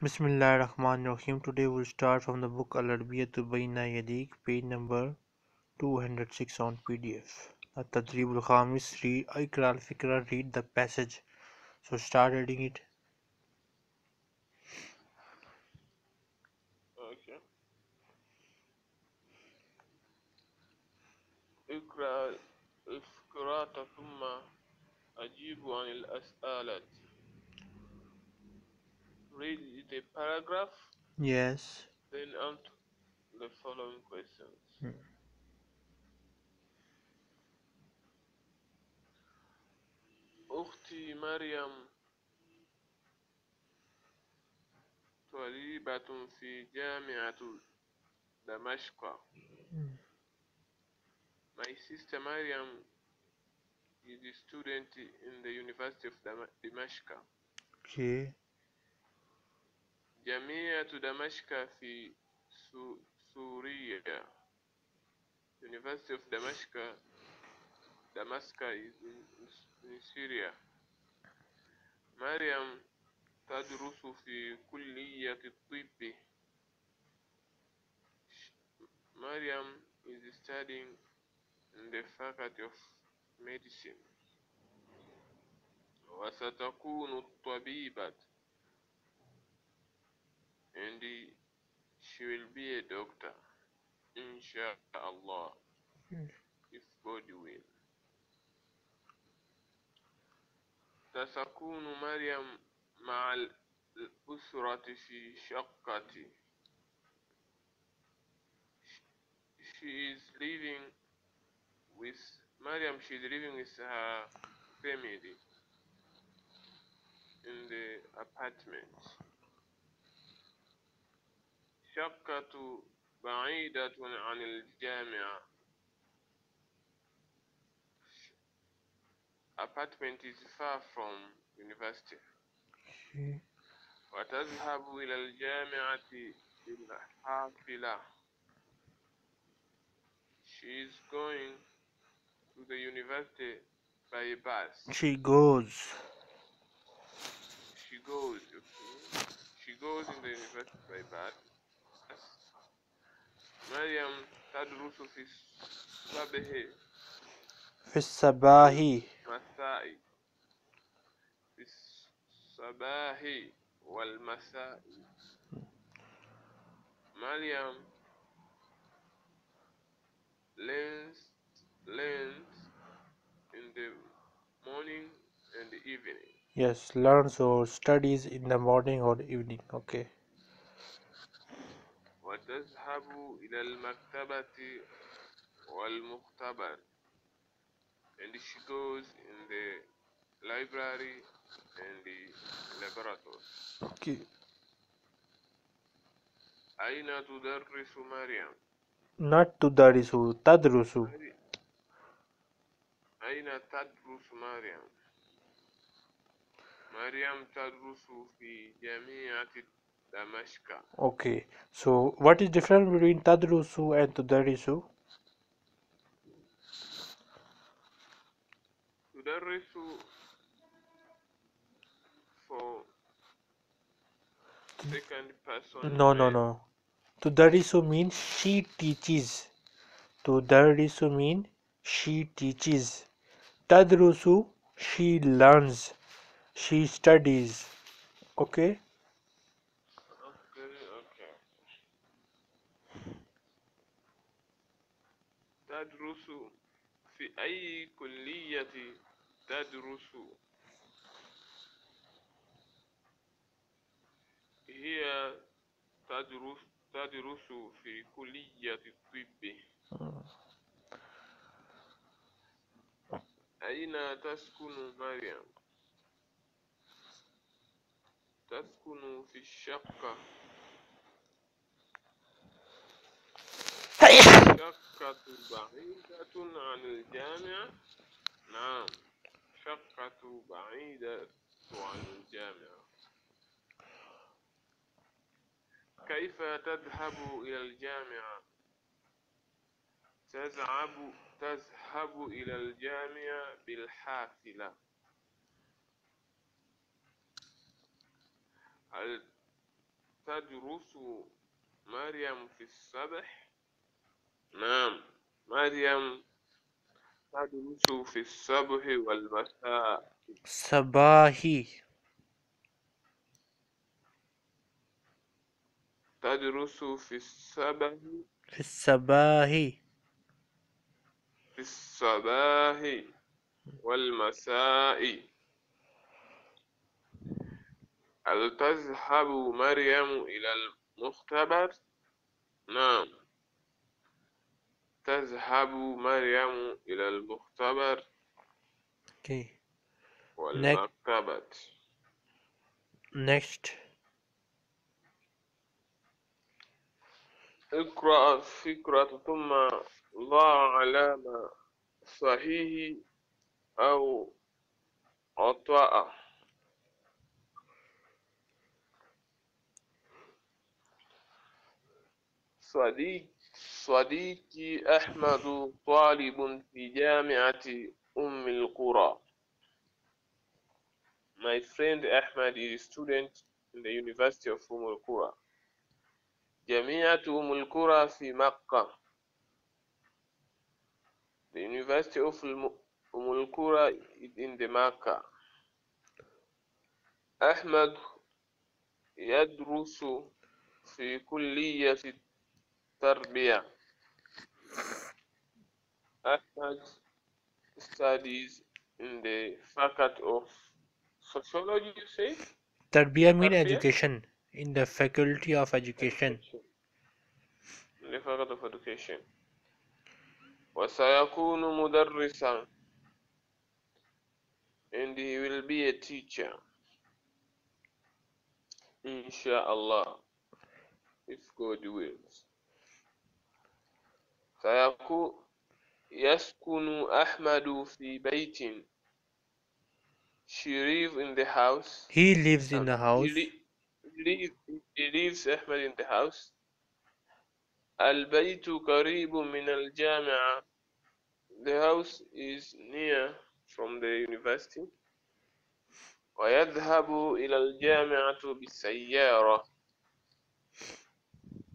بسم الله الرحمن الرحيم. Today will start from the book العربية بين يديك page number 206 on PDF تدريب الخامس read اقرأ الفقرة read the passage so start reading it اقرأ الفقرة ثم أجيب عن الأسئلة Read the paragraph, Yes. then answer the following questions. Hmm. أختي مريم طالبة في جامعة دمشق. Hmm. My sister Mariam is a student in the University of Dam- Damascus. Okay. جامعة دمشق في سو- سوريا. University of Damascus Damascus is in, in Syria. مريم تدرس في كلية الطب. مريم is studying in the faculty of medicine. وستكون طبيبة and she will be a doctor inshallah Hmm. if God will ستكون مريم مع الأسرة في شقة she is living with Mariam she is living with her family in the apartment شقة بعيدة عن الجامعة apartment is far from university Okay. وتذهب إلى الجامعة بالحافلة she is going to the university by bus She goes. she goes okay she goes in the university by bus مريم تدرس في الصبح في الصباح مساء في الصباح والمساء مريم learns learns in the morning and the evening Yes, learns or studies in the morning or evening. Okay. وتذهب إلى المكتبة والمختبر and she goes in the library and the laboratory Okay. أين تدرس مريم؟ Not تدرس تدرس أين تدرس مريم؟ مريم تدرس في جامعة Okay, so what is different between Tadrusu and Tudarisu? Tudarisu for second person. No, no, no. Tudarisu means she teaches. Tudarisu means she teaches. Tadrusu she learns. She studies. Okay. تدرس في أي كلية تدرس؟ هي تدرس تدرس في كلية الطب أين تسكن مريم؟ تسكن في الشقة. شقة بعيدة عن الجامعة نعم شقة بعيدة عن الجامعة كيف تذهب إلى الجامعة تذهب تذهب إلى الجامعة بالحافلة. هل تدرس مريم في الصبح؟ نعم. مريم تدرس في الصبح والمساء. صباحي. تدرس في الصبح في الصباح. في الصباح والمساء. هل تذهب مريم إلى المختبر؟ نعم. تذهب مريم إلى المختبر؟ okay والمكتبة next. اقرأ الفكرة ثم ضع علامة صحيح أو خطأ صديق. صديقي أحمد طالب في جامعة أم القرى My friend Ahmad is a student in the University of Umm al-Qura. جامعة أم القرى في مكة. The University of Umm al-Qura is in the Makkah. أحمد يدرس في كلية التربية. Ahmad studies in the faculty of sociology, you say? Tarbiya mean Tarbiya? education in the faculty of education In the faculty of education. وسيكون مدرسا and he will be a teacher inshallah if God wills سيكون يسكن أحمد في بيت she live in the house he lives in um, the he, house li- he, live, he lives أحمد in the house البيت قريب من الجامعة the house is near from the university ويذهب إلى الجامعة بالسيارة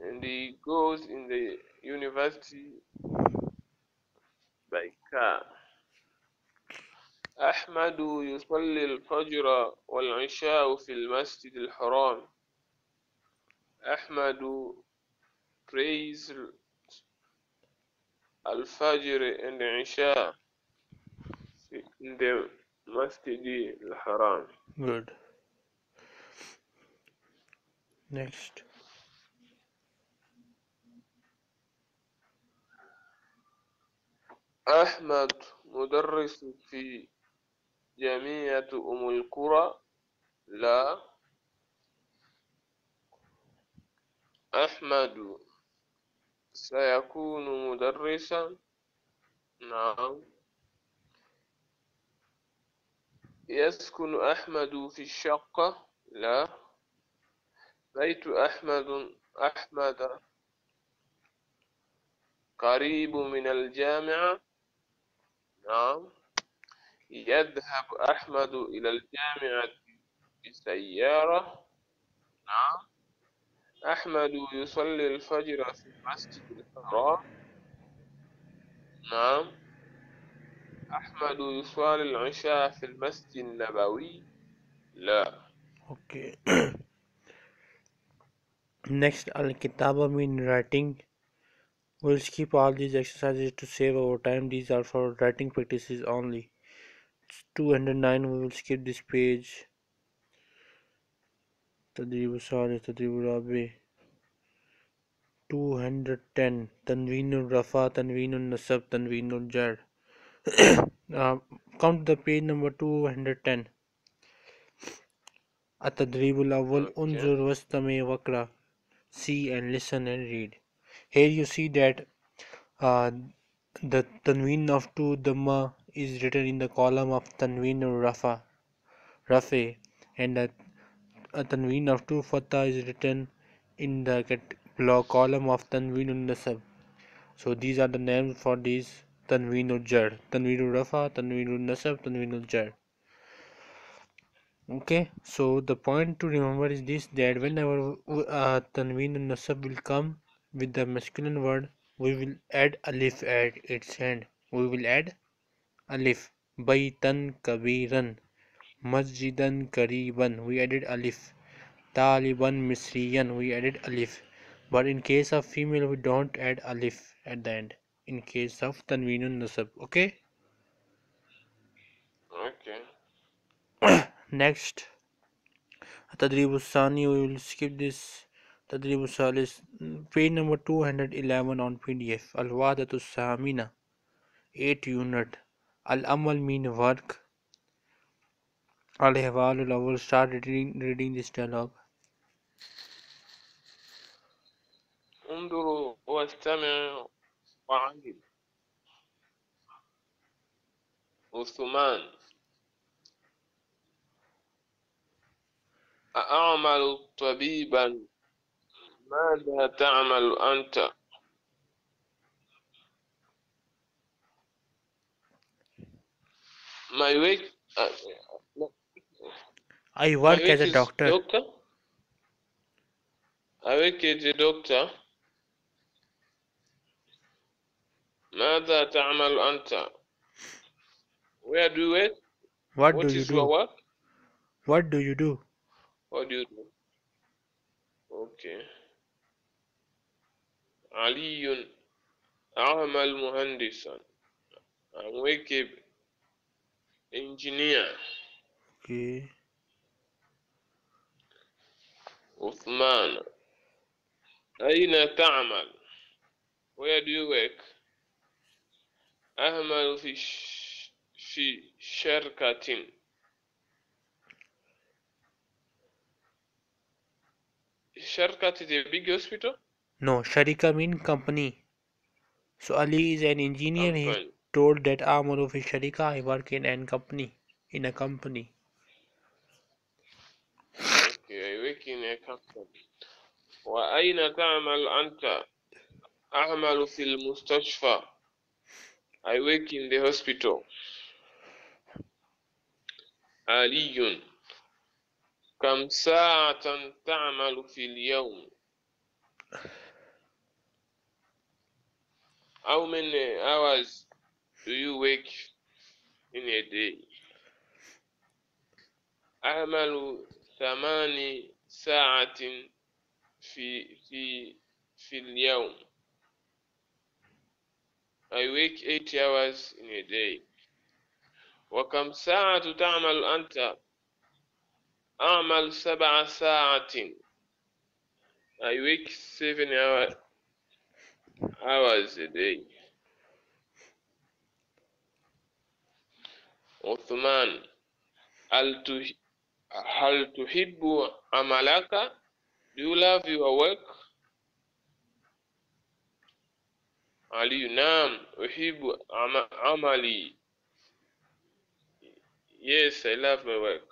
and he goes in the university by car أحمد يصلي الفجر والعشاء في المسجد الحرام أحمد prays الفجر and العشاء in the مسجد الحرام good next أحمد مدرس في جامعة أم القرى. لا. أحمد سيكون مدرسا. نعم. يسكن أحمد في الشقة. لا. بيت أحمد أحمد قريب من الجامعة. نعم. يذهب أحمد إلى الجامعة بسيارة. نعم. أحمد يصلي الفجر في المسجد الحرام. نعم. أحمد يصلي العشاء في المسجد النبوي. لا. Okay. Next al-kitaba mean writing. We'll skip all these exercises to save our time these are for writing practices only it's 209 we will skip this page تدريب الصالح تدريب الرابع 210 تنوين الرفع تنوين النصب تنوين الجر uh, count the page number 210 التدريب الأول Okay. انظر واستمع واقرأ see and listen and read here you see that uh, the tanween of two dhamma is written in the column of tanween rafa rafi and the tanween of two fatha is written in the block column of tanween nasab so these are the names for these tanween jar tanween rafa tanween nasab tanween jar. Okay, so the point to remember is this that whenever uh, Tanween Nasab will come with the masculine word we will add a leaf at its end. We will add a leaf. baytan kabiran masjidan kariban. We added a leaf. taliban misriyan. We added a leaf. but in case of female we don't add a leaf at the end. In case of tanwinun nasab. Okay? Okay. Next. Tadrib we will skip this. تدریب الثالث پیج نمبر 211 آن پی ڈی ایف الوادت السامینہ ایٹ یونٹ العمل مین ورک الحوال الاول، start ریڈنگ reading this dialogue. انظروا واستمعوا وعجب عثمان أأعمل طبيبا؟ ماذا تعمل أنت My work uh, I my work work as a is doctor doctor. I work as a doctor. ماذا تعمل أنت? Where do you work? what What do you is your do work? what do you do What do you do? Okay. علي أعمل مهندسا. As engineer. okay عثمان أين تعمل؟ Where do you work? أعمل في ش... في شركة شركة a big hospital no Sharika mean company so Ali is an engineer he company told that أعمل في شركة I work in an company in a company okay I work in a company وأين تعمل أنت أعمل في المستشفى I work in the hospital علي كم ساعة تعمل في اليوم How many hours do you work in a day? أعمل ثماني ساعة في في في اليوم. I work eight hours in a day. وكم ساعة تعمل أنت؟ أعمل سبع ساعات. I work seven hour, hours How was the eh? day? Uthman, hal tuhibbu amalaka? Do you love your work? Ali, naam, uhibbu amali. Yes, I love my work.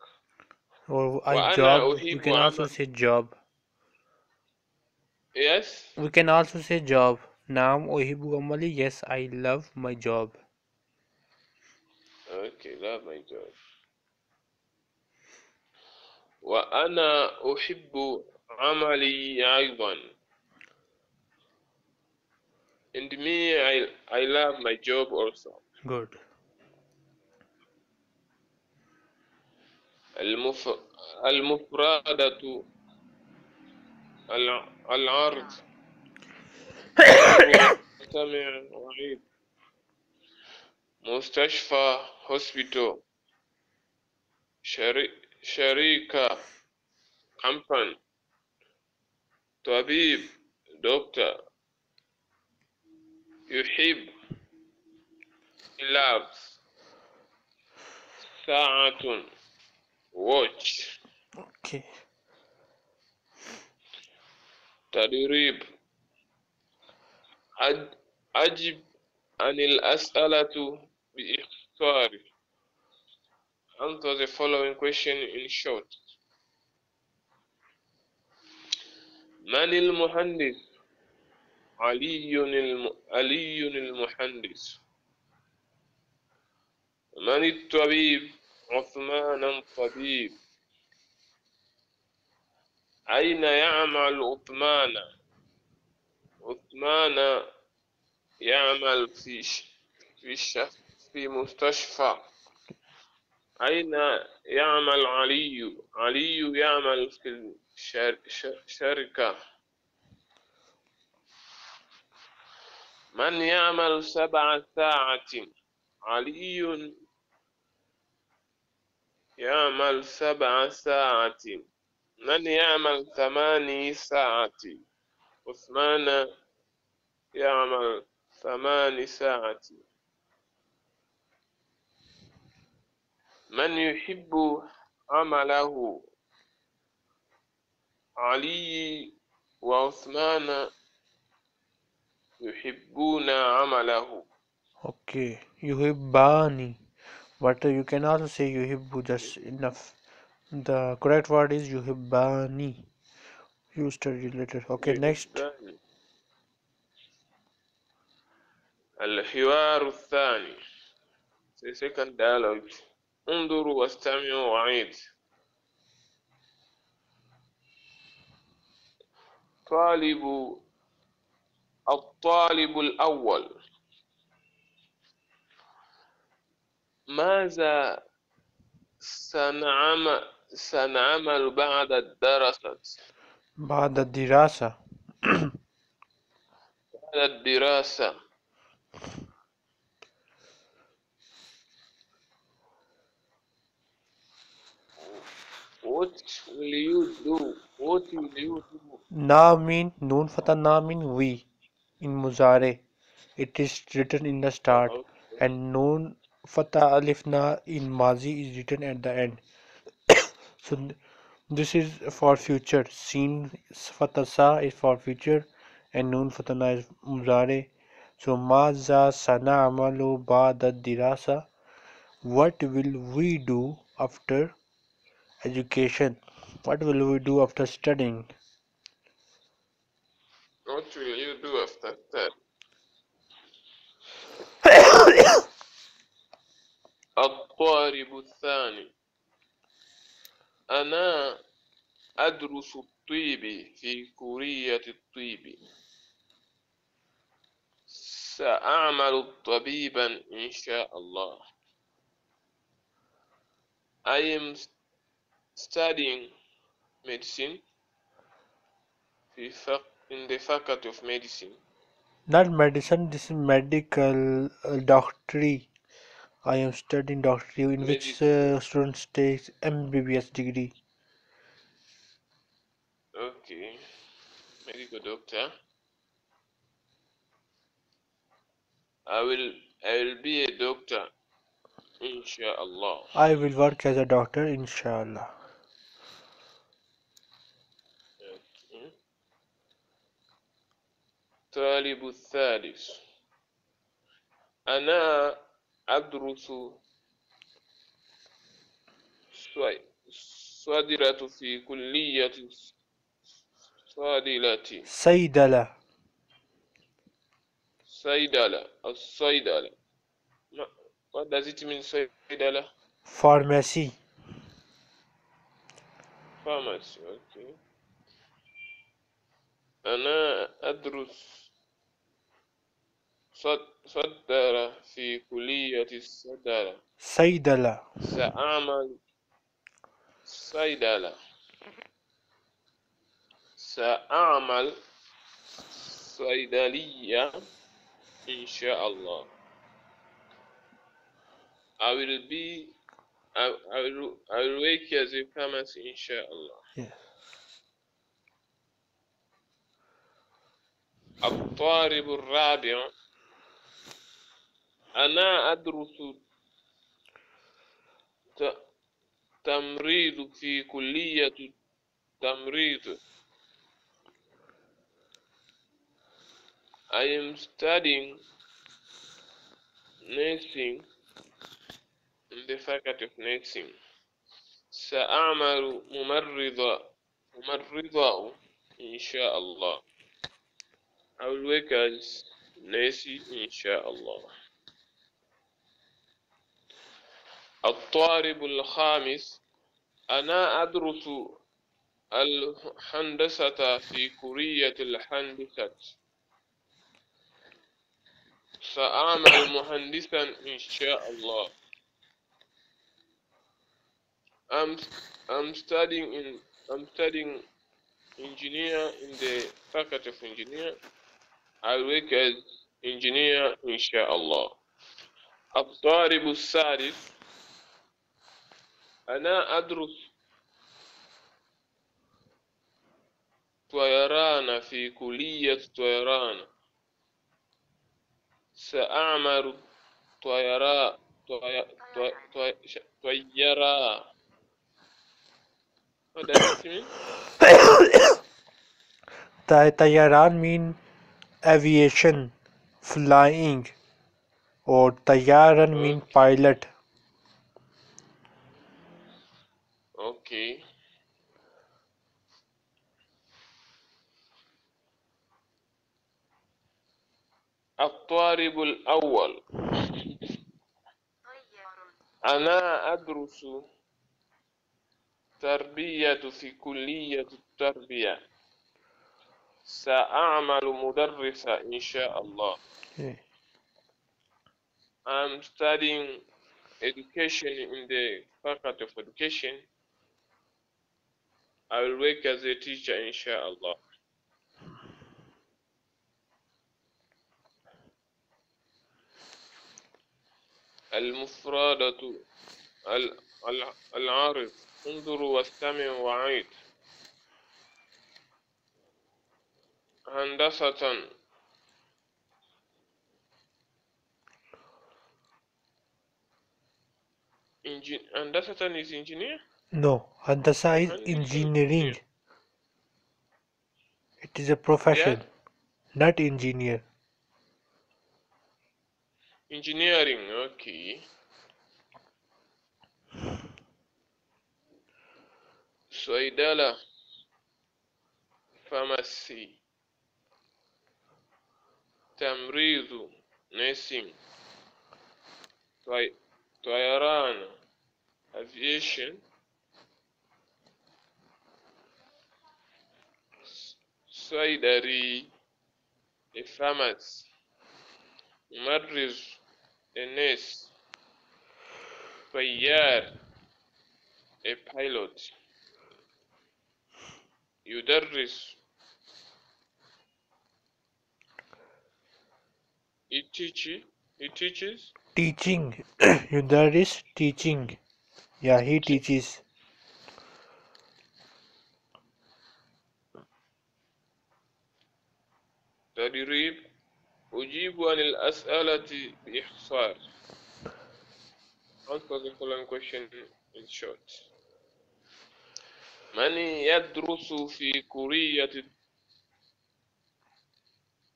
Or a job. You can also say job. Yes? We can also say job. نعم أحب عملي yes I love my job okay, love my job. وأنا أحب عملي أيضا. And me, I, I love my job also. good المف... المفردة الع... العرض مستمع وعيد مستشفى hospital شري... شركة company طبيب. doctor يحب. loves ساعة. watch. okay تدريب. أجب عن الأسئلة باختصار Answer the following question in short. من المهندس؟ علي الم... علي المهندس. من الطبيب؟ عثمان الطبيب. أين يعمل عثمان؟ عثمان يعمل في في في مستشفى. أين يعمل علي؟ علي يعمل في الشركة من يعمل سبع ساعات؟ علي يعمل سبع ساعات. من يعمل ثماني ساعات؟ عثمان يعمل ثمان ساعات من يحب عمله علي وعثمان يحبون عمله okay yuhibbani but you can also say yuhibbu just enough the correct word is yuhibbani you study later okay next الحوار الثاني. The second dialogue. انظروا واستمعوا وعيد. طالب الطالب الأول. ماذا سنعمل سنعمل بعد الدراسة؟ بعد الدراسة. بعد الدراسة. What will you do? What will you do? Na mean noon fatah na mean we in Muzare. It is written in the start Okay. and noon fatah alif na in Mazi is written at the end. So th- this is for future. Seen fatah sa is for future and noon fatah na is Muzare. So maza sana amalu ba'da dirasa. What will we do after education? What will we do after studying? What will you do after that? الطالب الثاني أنا أدرس الطيب في كلية الطيب سأعمل طبيبا إن شاء الله I am studying medicine in the faculty of medicine. Not medicine, this is medical uh, doctorate. I am studying doctorate in which uh, students takes MBBS degree. Okay, medical doctor. I will I will be a doctor, inshallah. I will work as a doctor, inshallah. طالب الثالث. أنا أدرس صادرة في كلية صادلة. صيدلة. صيدلة. الصيدلة. ما- What does it mean صيدلة؟ pharmacy pharmacy okay أنا أدرس صدر في كلية الصدر. صيدلة. سأعمل صيدلة. سأعمل صيدلية إن شاء الله. I will be I, I will I will work as a pharmacy إن شاء الله. Yeah. الطالب الرابع أنا أدرس تمريض في كلية تمريض I am studying nursing in the faculty of nursing. سأعمل ممرضة ممرضة إن شاء الله. I will work as nurse إن شاء الله. الطالب الخامس. أنا أدرس الهندسة في كلية الهندسة سأعمل مهندسا إن شاء الله. I'm I'm studying in I'm studying engineer in the faculty of engineer. I'll work as engineer إن شاء الله. الطالب السادس. أنا أدرس طيران في كلية طيران. سأعمل طيارة طيارة طيارة طيران مين aviation flying or طيارة مين pilot. Okay. الطالب الأول أنا أدرس تربية في كلية التربية سأعمل مدرسا إن شاء الله Okay. I'm studying education in the faculty of education I will work as a teacher الله المفردة ال- ال- العارض. انظر واستمع وعيد. هندسة. هندسة is engineer No, Hadassah is engineering. It is a profession, yeah. not engineer. Engineering, okay. Soidala, pharmacy. tamrizu nursing. Try, Aviation. aviation صيدلي a pharmacy ممرض a nurse طيار a pilot يدرس he teaches he teaches Teaching. There is teaching. Yeah, he teaches. تدريب أجيب عن الأسئلة بإختصار. Answer the following question in short. من يدرس في كلية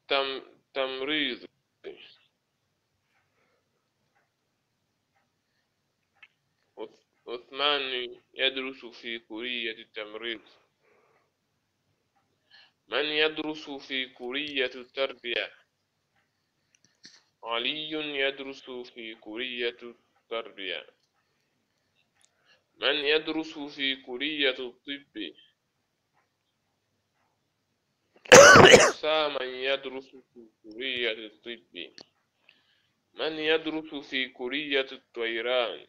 التم... تمريض؟ عث- عثمان يدرس في كلية التمريض. من يدرس في كلية التربية؟ علي يدرس في كلية التربية. من يدرس في كلية الطب؟ سام يدرس في كلية الطب. من يدرس في كلية الطيران؟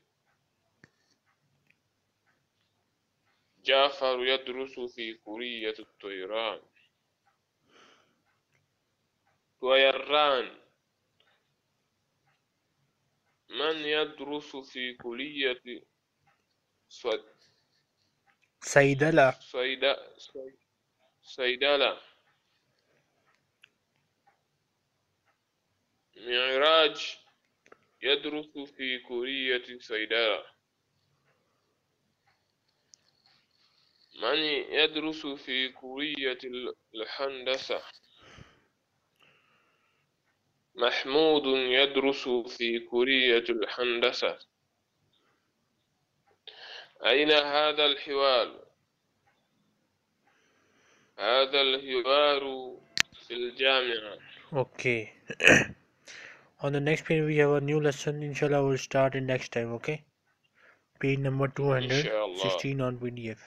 جعفر يدرس في كلية الطيران. طيران من يدرس في كلية صد- Saidala. صيدا صي- صيدلة. معراج. يدرس في كلية صيدلة. من يدرس في كلية ال- الهندسة؟ محمود يدرس في كلية الهندسة أين هذا الحوار؟ هذا الحوار في الجامعة Okay. On the next page, we have a new lesson. Inshallah, we'll start in next time. Okay. Page number 216 on PDF.